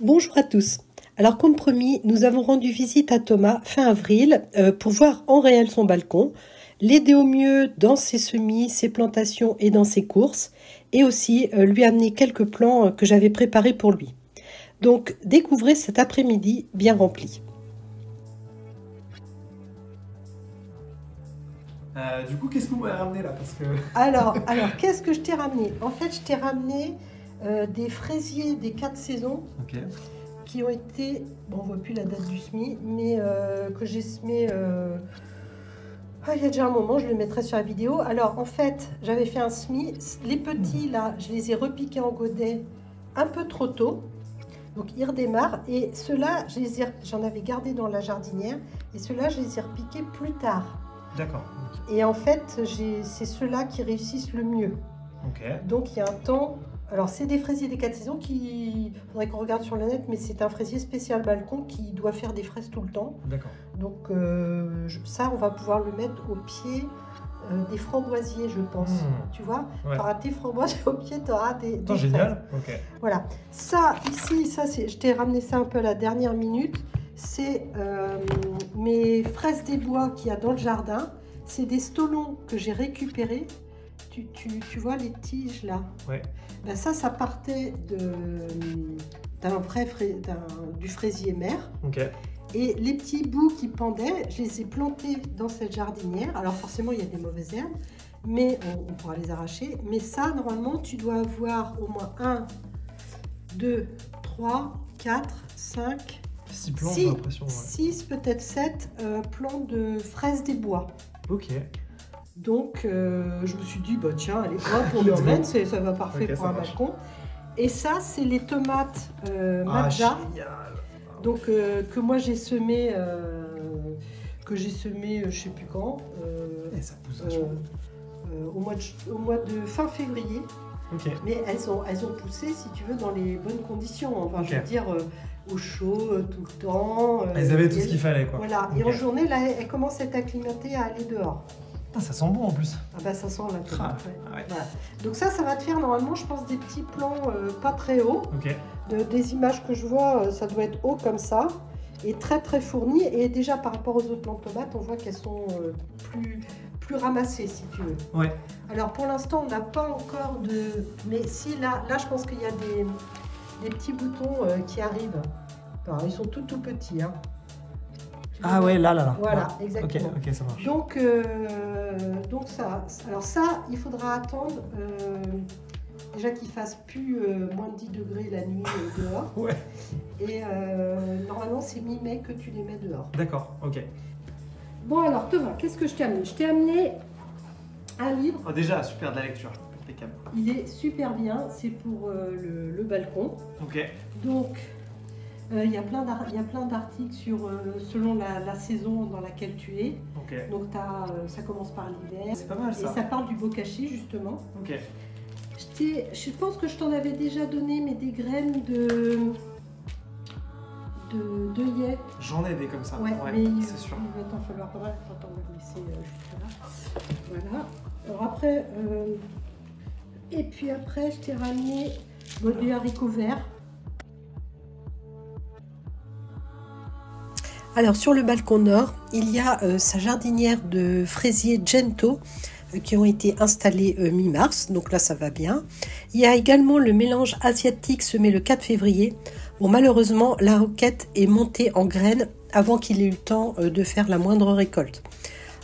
Bonjour à tous. Alors comme promis, nous avons rendu visite à Thomas fin avril euh, pour voir en réel son balcon, l'aider au mieux dans ses semis, ses plantations et dans ses courses, et aussi euh, lui amener quelques plans euh, que j'avais préparés pour lui. Donc découvrez cet après-midi bien rempli. du coup, qu'est-ce que vous m'avez ramené là? Parce que... Alors, alors qu'est-ce que je t'ai ramené? En fait, je t'ai ramené des fraisiers des quatre saisons. Qui ont été, bon, on voit plus la date du SMI, mais euh, que j'ai semé euh, ah, il y a déjà un moment, je le mettrai sur la vidéo. Alors en fait, j'avais fait un SMI. Les petits là, je les ai repiqués en godet un peu trop tôt. Donc ils redémarrent. Et ceux-là, j'en avais gardé dans la jardinière. Et ceux-là, je les ai repiqués plus tard. D'accord. Et en fait, c'est ceux-là qui réussissent le mieux. Donc il y a un temps alors, c'est des fraisiers des quatre saisons qui. Il faudrait qu'on regarde sur le net, mais c'est un fraisier spécial balcon qui doit faire des fraises tout le temps. D'accord. Donc, euh, ça, on va pouvoir le mettre au pied euh, des framboisiers, je pense. Hmm. Tu vois? Tu auras tes framboisiers au pied, tu auras des. des génial. Ok. Voilà. Ça, ici, ça. Je t'ai ramené ça un peu à la dernière minute. C'est euh, mes fraises des bois qu'il y a dans le jardin. C'est des stolons que j'ai récupérés tu, vois les tiges là ouais. Ben ça, ça partait d'un du fraisier mère. Et les petits bouts qui pendaient, je les ai plantés dans cette jardinière. Alors forcément, il y a des mauvaises herbes, mais on, pourra les arracher. Mais ça, normalement, tu dois avoir au moins 1, 2, 3, 4, 5, 6 plants, 6, peut-être 7 euh, plants de fraises des bois. Ok. Donc, euh, je me suis dit, bah tiens, allez, hop, on le remet, ça va parfait pour un balcon. Et ça, c'est les tomates euh, ah, donc euh, que moi j'ai semé, euh, que j'ai semé, je sais plus quand. Et ça pousse au, mois de, au mois de fin février. Mais elles ont, elles ont poussé, si tu veux, dans les bonnes conditions. Enfin, je veux dire, au chaud, tout le temps. elles avaient tout ce qu'il fallait, quoi. Voilà. Et en journée, là, elles commencent à être acclimatées à aller dehors ça sent bon en plus. Ah bah ça sent la tomate. Ah, Donc ça, ça va te faire normalement, je pense, des petits plans euh, pas très hauts. De, des images que je vois, euh, ça doit être haut comme ça et très très fourni. Et déjà par rapport aux autres plantes tomates, on voit qu'elles sont euh, plus, plus ramassées si tu veux. Ouais. Alors pour l'instant, on n'a pas encore de... Mais si là, là je pense qu'il y a des, des petits boutons qui arrivent. ils sont tout tout petits. Hein. Ah ouais, là, là, là. Voilà, exactement. Ok, ça marche. Donc, euh, donc ça, alors ça, il faudra attendre euh, déjà qu'il fasse plus euh, moins de 10 degrés la nuit dehors. ouais. Et normalement, c'est mi-mai que tu les mets dehors. D'accord, ok. Bon alors Thomas, qu'est-ce que je t'ai amené? Je t'ai amené un livre. Oh, déjà, super de la lecture. Il est super bien, c'est pour le, le, balcon. Ok. Donc, euh, il y a plein d'articles sur euh, selon la, saison dans laquelle tu es. Donc as, euh, ça commence par l'hiver. C'est pas mal ça. Et ça parle du bokashi justement. Je, pense que je t'en avais déjà donné, mais des graines de de J'en ai des comme ça. Ouais, mais c'est sûr. Il va t'en falloir pas mal. Attends, on va laisser juste là. Voilà. Alors après, et puis après, je t'ai ramené des haricots verts. Alors sur le balcon nord, il y a euh, sa jardinière de fraisiers Gento euh, qui ont été installés euh, mi-mars, donc là ça va bien. Il y a également le mélange asiatique semé le 4 février. Bon malheureusement la roquette est montée en graines avant qu'il ait eu le temps de faire la moindre récolte.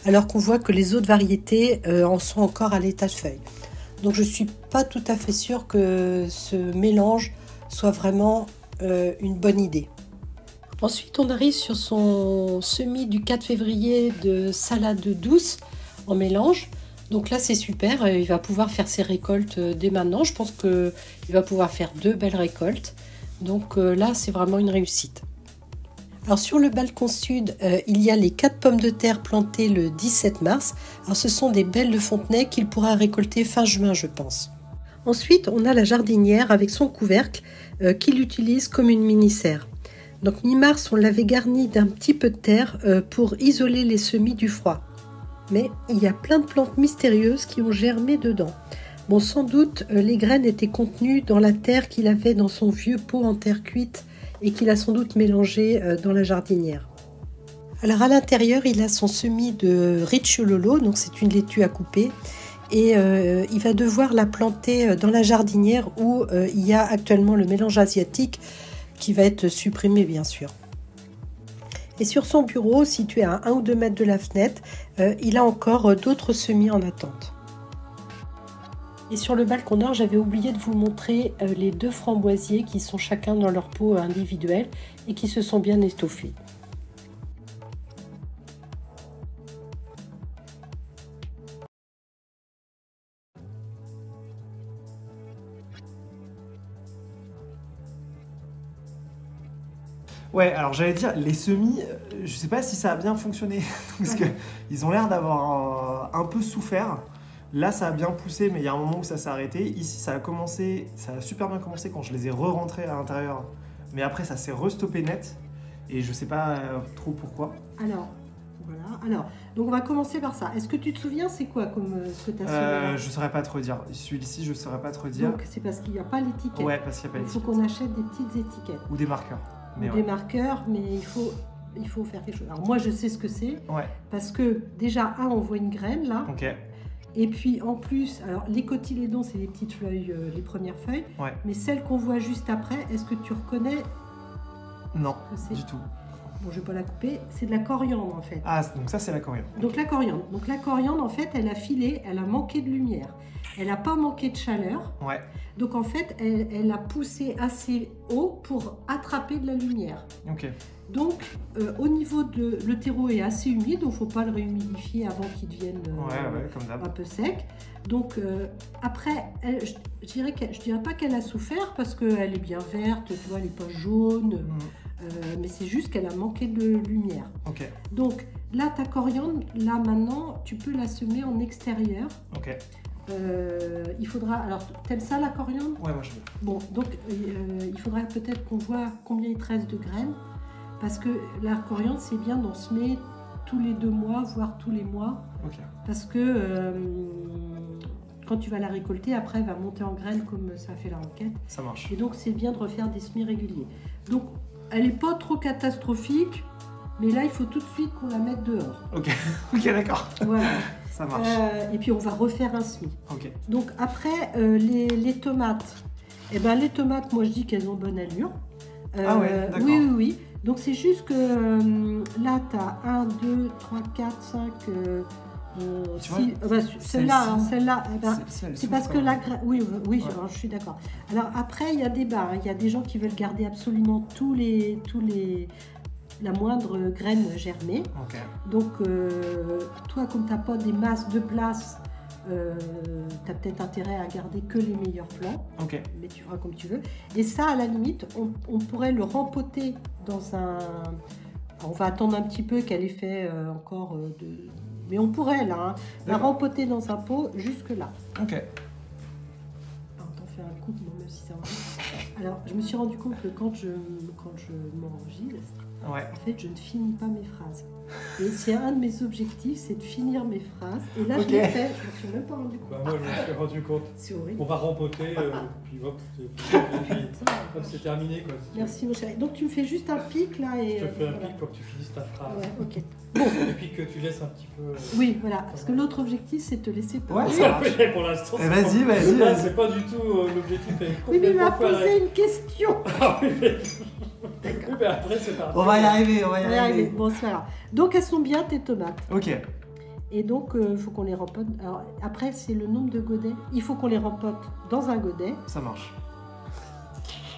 Alors qu'on voit que les autres variétés en sont encore à l'état de feuilles. Donc je suis pas tout à fait sûre que ce mélange soit vraiment une bonne idée. Ensuite, on arrive sur son semis du 4 février de salade douce en mélange. Donc là, c'est super. Il va pouvoir faire ses récoltes euh, dès maintenant. Je pense qu'il va pouvoir faire deux belles récoltes. Donc euh, là, c'est vraiment une réussite. Alors sur le balcon sud, euh, il y a les quatre pommes de terre plantées le 17 mars. Alors ce sont des belles de Fontenay qu'il pourra récolter fin juin, je pense. Ensuite, on a la jardinière avec son couvercle qu'il utilise comme une mini-serre. Donc mi-mars, on l'avait garni d'un petit peu de terre euh, pour isoler les semis du froid. Mais il y a plein de plantes mystérieuses qui ont germé dedans. Bon, sans doute, euh, les graines étaient contenues dans la terre qu'il avait dans son vieux pot en terre cuite et qu'il a sans doute mélangé euh, dans la jardinière. Alors à l'intérieur, il a son semis de Ricciololo, donc c'est une laitue à couper. Et il va devoir la planter dans la jardinière où il y a actuellement le mélange asiatique qui va être supprimé bien sûr. Et sur son bureau, situé à 1 ou 2 mètres de la fenêtre, il a encore d'autres semis en attente. Et sur le balcon nord, j'avais oublié de vous montrer les deux framboisiers qui sont chacun dans leur pot individuelle et qui se sont bien étoffés. Ouais, alors j'allais dire, les semis, euh, je sais pas si ça a bien fonctionné, parce que ils ont l'air d'avoir un, peu souffert. Là, ça a bien poussé, mais il y a un moment où ça s'est arrêté. Ici, ça a commencé, ça a super bien commencé quand je les ai re-rentrés à l'intérieur. Mais après, ça s'est restoppé net, et je sais pas euh, trop pourquoi. Alors, voilà. Alors, donc on va commencer par ça. Est-ce que tu te souviens, c'est quoi comme euh, ce que tu as euh, Je saurais pas trop dire. Celui-ci, je saurais pas trop dire. Donc c'est parce qu'il n'y a pas l'étiquette. Ouais, parce qu'il n'y a pas l'étiquette. Il faut qu'on achète des petites étiquettes. Ou des marqueurs des marqueurs, mais il faut, il faut faire quelque chose. Alors moi, je sais ce que c'est. Parce que déjà, un, on voit une graine là. Et puis en plus, alors les cotylédons, c'est les petites feuilles, euh, les premières feuilles. Mais celles qu'on voit juste après, est-ce que tu reconnais? Non, du tout. Bon, je vais pas la couper. C'est de la coriandre en fait. Ah, donc ça c'est la coriandre. Donc la coriandre. Donc la coriandre en fait, elle a filé, elle a manqué de lumière. Elle n'a pas manqué de chaleur. Ouais. Donc en fait, elle, a poussé assez haut pour attraper de la lumière. Ok. Donc euh, au niveau de le terreau est assez humide, donc faut pas le réhumidifier avant qu'il devienne euh, un peu sec. Donc euh, après, je, je, dirais je dirais pas qu'elle a souffert parce qu'elle est bien verte, tu vois, elle n'est pas jaune, mm. mais c'est juste qu'elle a manqué de lumière. Ok. Donc là, ta coriandre, là maintenant, tu peux la semer en extérieur. Ok. Euh, il faudra. Alors, t'aimes ça la coriandre? Ouais, moi je veux. Bon, donc euh, il faudra peut-être qu'on voit combien il te reste de graines. Parce que la coriandre, c'est bien d'en semer tous les deux mois, voire tous les mois. Ok. Parce que euh, quand tu vas la récolter, après, elle va monter en graines comme ça fait la roquette. Ça marche. Et donc, c'est bien de refaire des semis réguliers. Donc, elle n'est pas trop catastrophique. Mais là, il faut tout de suite qu'on la mette dehors. Ok, ok, d'accord. Voilà. Ça marche. Euh, et puis on va refaire un semis. Ok. Donc après, euh, les, tomates. Eh ben, les tomates, moi je dis qu'elles ont bonne allure. ah ouais, d'accord. Oui, oui, oui. Donc c'est juste que euh, là, tu as 1, 2, 3, 4, 5, celle-là, celle-là, c'est parce que la oui, oui, je suis d'accord. Alors après, il y a des hein. il y a des gens qui veulent garder absolument tous les, tous les, la moindre graine germée. Donc, euh, toi, comme tu n'as pas des masses de place, euh, tu as peut-être intérêt à garder que les meilleurs plants. Mais tu feras comme tu veux. Et ça, à la limite, on, pourrait le rempoter dans un. on va attendre un petit peu qu'elle ait fait euh, encore de. Mais on pourrait là, hein, la rempoter dans un pot jusque là. Ok. Alors, t'en fais un coup, même si ça Alors, je me suis rendu compte que quand je, quand je m'enregistre, en fait, je ne finis pas mes phrases. Et c'est un de mes objectifs, c'est de finir mes phrases. Et là, je l'ai fait, je me suis même pas rendu compte. Bah, moi, je me suis rendu compte. C'est horrible. On va rempoter, euh, puis hop, c'est terminé. Quoi, Merci, mon chéri. Donc, tu me fais juste un pic là. Et, je te fais un pic pour que tu finisses ta phrase. Ouais, ok. Bon. Et puis que tu laisses un petit peu. Euh, oui, voilà. Parce que l'autre objectif, c'est de te laisser parler. Ouais, ça pour l'instant. Eh, vas-y, vas-y. Vas c'est pas du tout euh, l'objectif. Oui, mais il m'a posé une question. Mais... après, c'est. On va y arriver, on va y, arriver. Bon, c'est Donc, elles sont bien tes tomates. Ok. Et donc, il euh, faut qu'on les rempote. Alors, après, c'est le nombre de godets. Il faut qu'on les rempote dans un godet. Ça marche.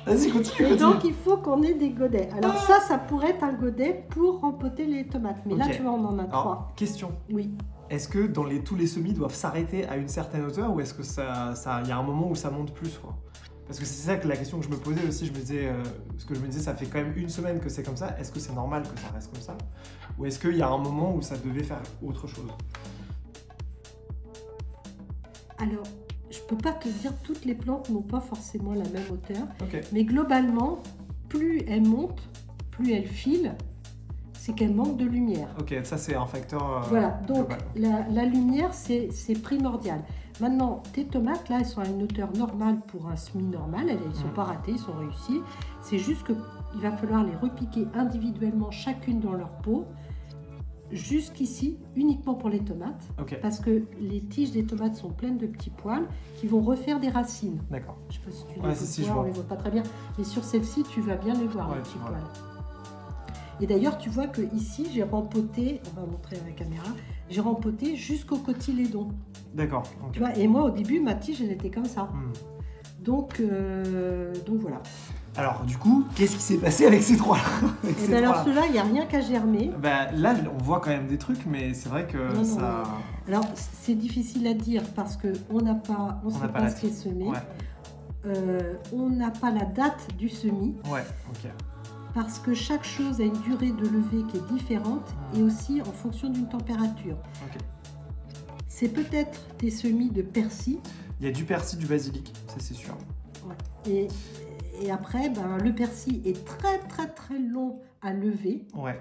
Vas-y, continue, Et donc, il faut qu'on ait des godets. Alors, ça, ça pourrait être un godet pour rempoter les tomates. Mais là, tu vois, on en a trois. Question. Oui. Est-ce que dans les, tous les semis doivent s'arrêter à une certaine hauteur ou est-ce que ça, ça, y a un moment où ça monte plus quoi? Parce que c'est ça que la question que je me posais aussi, je me disais, euh, ce que je me disais, ça fait quand même une semaine que c'est comme ça. Est-ce que c'est normal que ça reste comme ça Ou est-ce qu'il y a un moment où ça devait faire autre chose Alors, je peux pas te dire, toutes les plantes n'ont pas forcément la même hauteur. Mais globalement, plus elles montent, plus elles filent, c'est qu'elles manquent de lumière. Ok, ça c'est un facteur. Euh, voilà, donc la, lumière c'est primordial. Maintenant, tes tomates, là, elles sont à une hauteur normale pour un semi-normal. Elles ne sont Mhm. pas ratées, ils sont réussis. C'est juste qu'il va falloir les repiquer individuellement, chacune dans leur pot, jusqu'ici, uniquement pour les tomates. Parce que les tiges des tomates sont pleines de petits poils qui vont refaire des racines. d'accord. Je sais pas si tu les peux si, on vois. les voit pas très bien. Mais sur celle-ci, tu vas bien les voir, Ouais, les petits poils. Et d'ailleurs, tu vois que ici, j'ai rempoté, on va montrer à la caméra, j'ai rempoté jusqu'au cotylédon. D'accord. ok. Tu vois, et moi, au début, ma tige, elle était comme ça. Hmm. Donc, euh, donc voilà. Alors, du coup, qu'est-ce qui s'est passé avec ces trois-là Et ces bien alors, ceux-là, il n'y a rien qu'à germer. Bah, là, on voit quand même des trucs, mais c'est vrai que Non, non, ça. Alors, c'est difficile à dire parce qu'on n'a pas, on On sait pas ce qui est semé. Ouais, Euh, on n'a pas la date du semis. ouais, ok. Parce que chaque chose a une durée de levée qui est différente et aussi en fonction d'une température. C'est peut-être des semis de persil Il y a du persil, du basilic, ça c'est sûr. et, et après, ben, le persil est très très très long à lever. Ouais.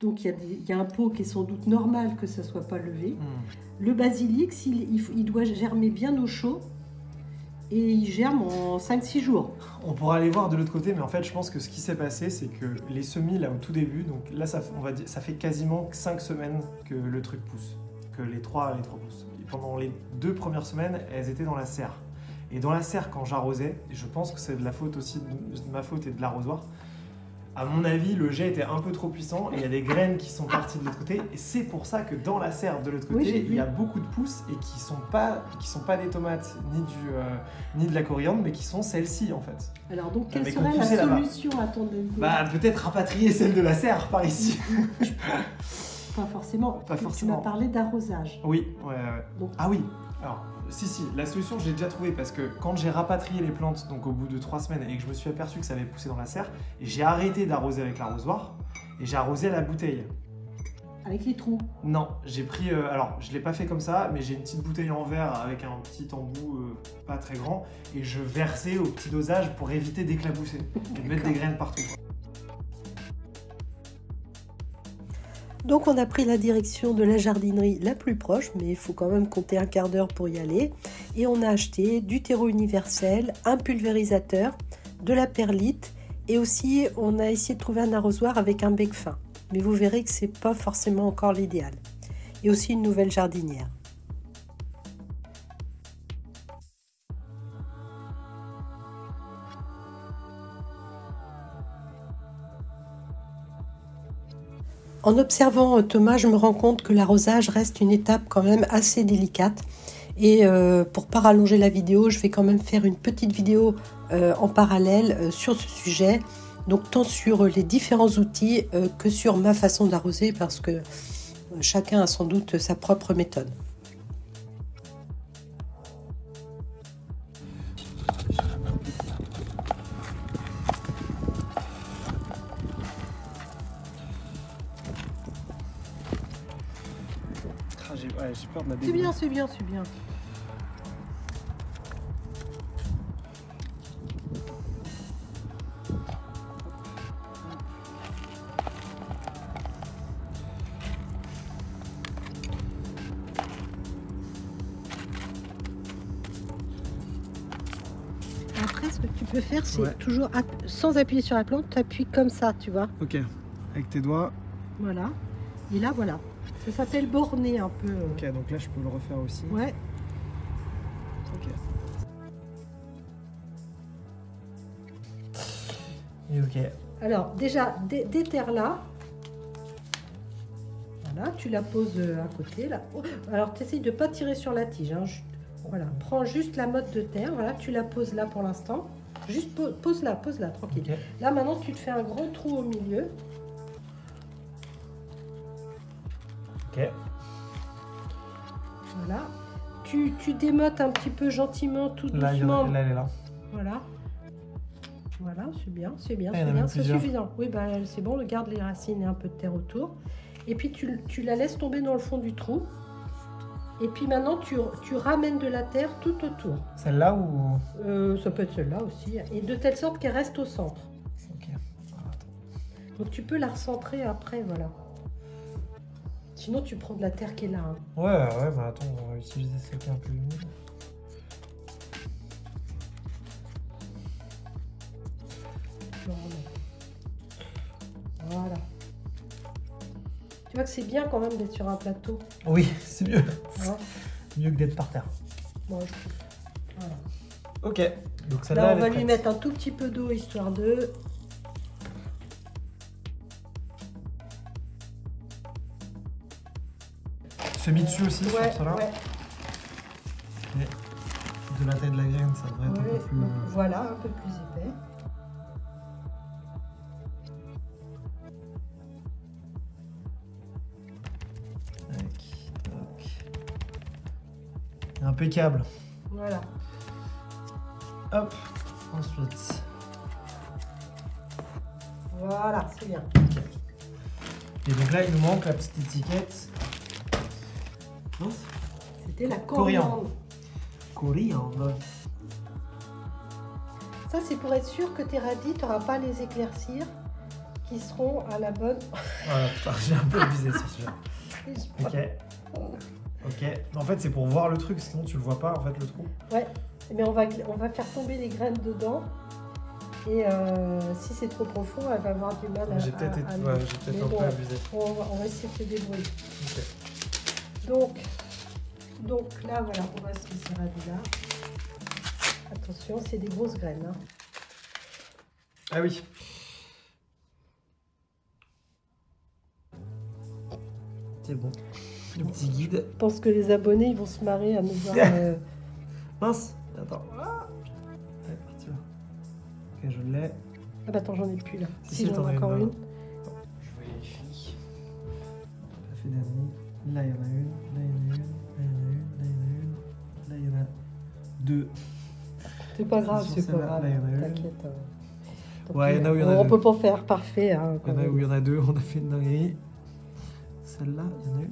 Donc il y, a des- il y a un pot qui est sans doute normal que ça ne soit pas levé. Hmm. Le basilic, s'il- il, il doit germer bien au chaud et il germe en 5-6 jours. On pourra aller voir de l'autre côté, mais en fait, je pense que ce qui s'est passé, c'est que les semis, là, au tout début, donc là, ça, on va dire, ça fait quasiment 5 semaines que le truc pousse, que les trois, les trois poussent. Et pendant les deux premières semaines, elles étaient dans la serre. Et dans la serre, quand j'arrosais, je pense que c'est de la faute aussi de ma faute et de l'arrosoir, à mon avis, le jet était un peu trop puissant et il y a des graines qui sont parties de l'autre côté. Et c'est pour ça que dans la serre de l'autre côté, il y a beaucoup de pousses et qui sont pas, qui sont pas des tomates ni du, euh, ni de la coriandre, mais qui sont celles-ci en fait. Alors donc quelle serait la solution à ton avis Bah peut-être rapatrier celle de la serre par ici. Pas forcément. Pas forcément. Tu m'as parlé d'arrosage. Oui, ouais, ouais. Donc- Ah oui. Alors, si, si, la solution, j'ai déjà trouvé parce que quand j'ai rapatrié les plantes, donc au bout de trois semaines, et que je me suis aperçu que ça avait poussé dans la serre, j'ai arrêté d'arroser avec l'arrosoir et j'ai arrosé à la bouteille. Avec les trous. Non, j'ai pris. euh, alors, je l'ai pas fait comme ça, mais j'ai une petite bouteille en verre avec un petit embout euh, pas très grand et je versais au petit dosage pour éviter d'éclabousser et de mettre des graines partout. Donc on a pris la direction de la jardinerie la plus proche, mais il faut quand même compter un quart d'heure pour y aller. Et on a acheté du terreau universel, un pulvérisateur, de la perlite et aussi on a essayé de trouver un arrosoir avec un bec fin. Mais vous verrez que c'est pas forcément encore l'idéal. Et aussi une nouvelle jardinière. En observant euh, Thomas, je me rends compte que l'arrosage reste une étape quand même assez délicate. Et euh, pour pas rallonger la vidéo, je vais quand même faire une petite vidéo euh, en parallèle sur ce sujet. Donc tant sur les différents outils que sur ma façon d'arroser parce que chacun a sans doute sa propre méthode. J'ai ouais, j'ai peur de la C'est bien, c'est bien, c'est bien. Après, ce que tu peux faire, c'est Ouais. toujours app- sans appuyer sur la plante, tu appuies comme ça, tu vois. Ok, avec tes doigts. Voilà. Et là, voilà. Ça s'appelle borner un peu. Ok, donc là je peux le refaire aussi. Ouais. Ok. Et ok. Alors, déjà, dé- déterre là. Voilà, tu la poses euh, à côté. Là. Oh, Alors, tu essayes de ne pas tirer sur la tige. hein. Voilà, prends juste la motte de terre. Voilà, tu la poses là pour l'instant. Juste po- pose-la, pose-la, tranquille. Là, maintenant, tu te fais un grand trou au milieu. Voilà. Tu, tu démotes un petit peu gentiment, tout Là, doucement. là, elle est là. Voilà. Voilà, c'est bien, c'est bien, Ah, c'est bien, c'est suffisant. Oui, bah, c'est bon, garde les racines et un peu de terre autour. Et puis tu, tu la laisses tomber dans le fond du trou. Et puis maintenant, tu, tu ramènes de la terre tout autour. Celle-là ou? Euh, ça peut être celle-là aussi. Et de telle sorte qu'elle reste au centre. Donc tu peux la recentrer après, voilà. Sinon, tu prends de la terre qui est là. hein. Ouais, ouais, bah attends, on va utiliser celle qui est un peu humide. Voilà. Tu vois que c'est bien quand même d'être sur un plateau. Oui, c'est mieux. hein. Mieux que d'être par terre. Je trouve. Voilà. Ok. Donc celle-là, Là, on elle va est lui prête. mettre un tout petit peu d'eau histoire de. Semi dessus aussi Ouais, sur celle-là. ouais, De la taille de la graine, ça devrait être un ouais. peu plus. Donc, Voilà, un peu plus épais. Impeccable. Voilà. Hop. Ensuite. Voilà, c'est bien. Et donc là, il nous manque la petite étiquette. C'était la Coriandre. coriandre. Ça, c'est pour être sûr que tes radis, tu n'auras pas les éclaircir qui seront à la bonne. Voilà, putain, j'ai un peu abusé sur celui-là. Ok. Ok. En fait, c'est pour voir le truc, sinon tu le vois pas, en fait, le trou. Mais on va, on va faire tomber les graines dedans. Et euh, si c'est trop profond, elle va avoir du mal à. J'ai peut-être ouais, un peu abusé. On va, on va essayer de se débrouiller. Ok. Donc, donc là, voilà, on va se laisser radis là. Attention, c'est des grosses graines. hein. Ah oui. C'est bon. Le petit guide. Je pense que les abonnés, ils vont se marrer à nous voir. euh, Mince. Attends. Ah. Elle est partie là. Ok, je l'ai. Ah bah attends, j'en ai plus là. Si, j'en ai une encore là. une. Je vérifie. Fait dernier. Là, il y en a une. Là, il y en a une. Là, il y en a une. Là, il y en a une. Là, il y en a deux. C'est pas grave, c'est pas grave. là, il y en a une. T'inquiète. euh. Ouais, il y en a où il y en a On deux. peut pas faire parfait. hein, Il y en a où il y en a deux, on a fait une dinguerie. Celle-là, il y en a une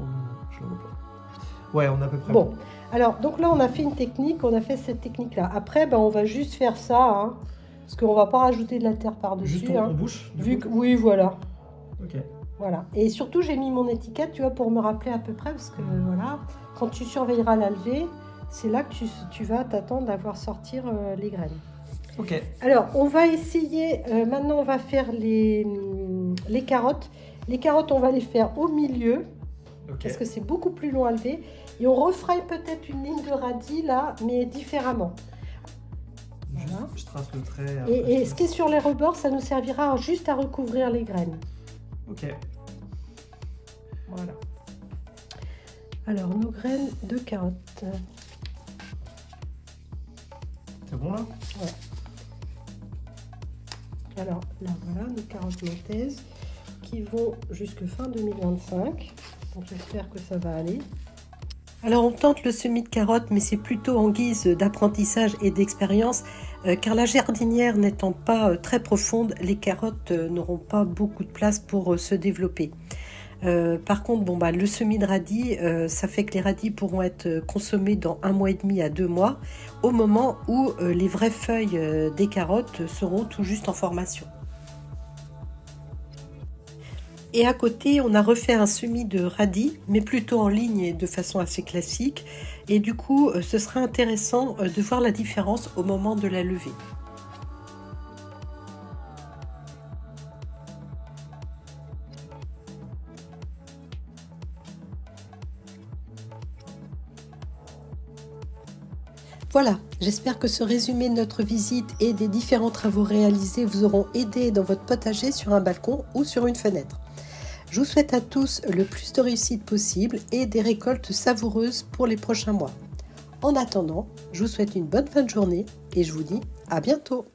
Oh je la vois pas. Ouais, on est à peu près. Bon, alors donc là on a fait une technique, on a fait cette technique là. Après ben, on va juste faire ça, hein, parce qu'on va pas rajouter de la terre par-dessus. Juste on, hein. on bouche Vu que, oui, voilà, Ok. Voilà. Et surtout j'ai mis mon étiquette, tu vois, pour me rappeler à peu près, parce que voilà, quand tu surveilleras la levée, c'est là que tu, tu vas t'attendre à voir sortir euh, les graines. Ok. Alors, on va essayer, euh, maintenant on va faire les, les carottes. Les carottes, on va les faire au milieu, Ok. parce que c'est beaucoup plus long à lever. Et on refera peut-être une ligne de radis là, mais différemment. Voilà. je trace le trait. Et, et ce qui est sur les rebords, ça nous servira juste à recouvrir les graines. Ok. Voilà. Alors, nos graines de carottes. C'est bon là? Alors, là, voilà, nos carottes maltaises qui vont jusque fin 2025. Donc, j'espère que ça va aller. Alors, on tente le semis de carottes, mais c'est plutôt en guise d'apprentissage et d'expérience, euh, car la jardinière n'étant pas euh, très profonde, les carottes euh, n'auront pas beaucoup de place pour se développer. Euh, par contre, bon, bah, le semis de radis, euh, ça fait que les radis pourront être euh, consommés dans un mois et demi à deux mois, au moment où les vraies feuilles des carottes seront tout juste en formation. Et à côté, on a refait un semis de radis, mais plutôt en ligne et de façon assez classique. Et du coup, ce sera intéressant de voir la différence au moment de la levée. Voilà, j'espère que ce résumé de notre visite et des différents travaux réalisés vous auront aidé dans votre potager sur un balcon ou sur une fenêtre. Je vous souhaite à tous le plus de réussite possible et des récoltes savoureuses pour les prochains mois. En attendant, je vous souhaite une bonne fin de journée et je vous dis à bientôt